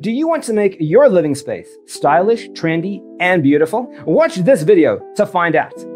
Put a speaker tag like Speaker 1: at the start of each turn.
Speaker 1: Do you want to make your living space stylish, trendy, and beautiful? Watch this video to find out.